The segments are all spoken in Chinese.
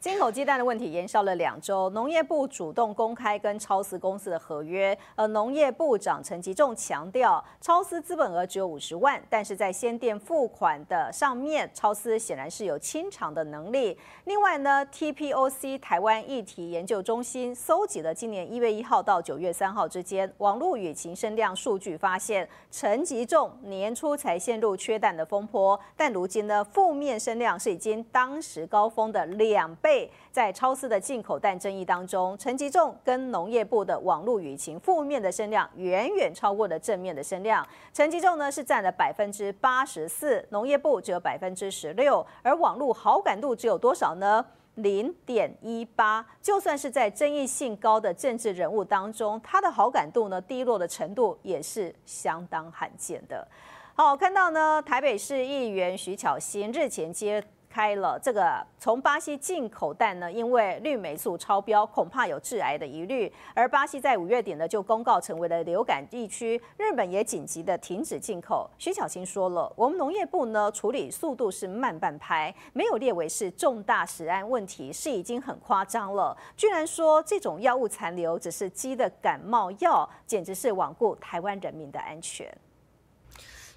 进口鸡蛋的问题延烧了两周，农业部主动公开跟超思公司的合约，而农业部长陈吉仲强调，超思资本额只有五十万，但是在先垫付款的上面，超思显然是有清偿的能力。另外呢，TPOC 台湾议题研究中心搜集了今年一月一号到九月三号之间网络舆情声量数据，发现陈吉仲年初才陷入缺蛋的风波，但如今呢，负面声量是已经当时高峰的两倍。在超市的进口蛋争议当中，陈吉仲跟农业部的网络舆情负面的声量远远超过了正面的声量。陈吉仲呢是占了百分之八十四，农业部只有百分之十六，而网络好感度只有多少呢？零点一八。就算是在争议性高的政治人物当中，他的好感度呢低落的程度也是相当罕见的。好，看到呢，台北市议员徐巧芯日前接。开了这个从巴西进口蛋呢，因为氯霉素超标，恐怕有致癌的疑虑。而巴西在五月底呢就公告成为了流感地区，日本也紧急的停止进口。徐小青说了，我们农业部呢处理速度是慢半拍，没有列为是重大食安问题，是已经很夸张了。居然说这种药物残留只是鸡的感冒药，简直是罔顾台湾人民的安全。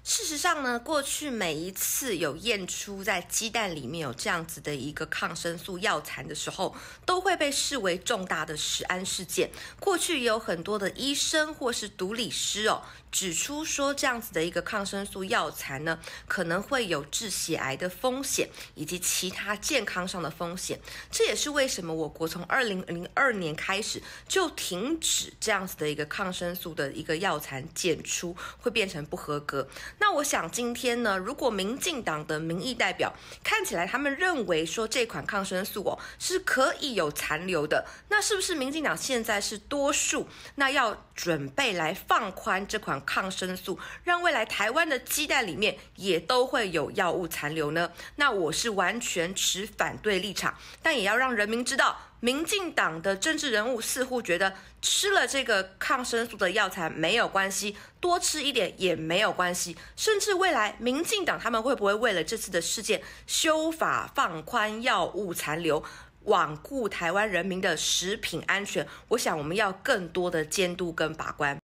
事实上呢，过去每一次有验出在鸡蛋里面有这样子的一个抗生素药残的时候，都会被视为重大的食安事件。过去也有很多的医生或是毒理师哦，指出说这样子的一个抗生素药残呢，可能会有致血癌的风险以及其他健康上的风险。这也是为什么我国从二零零二年开始就停止这样子的一个抗生素的一个药残检出，会变成不合格。那我想今天呢，如果民进党的民意代表看起来他们认为说这款抗生素哦是可以有残留的，那是不是民进党现在是多数？那要准备来放宽这款抗生素，让未来台湾的鸡蛋里面也都会有药物残留呢？那我是完全持反对立场，但也要让人民知道。民进党的政治人物似乎觉得吃了这个抗生素的药材没有关系，多吃一点也没有关系，甚至未来民进党他们会不会为了这次的事件修法放宽药物残留，罔顾台湾人民的食品安全？我想我们要更多的监督跟把关。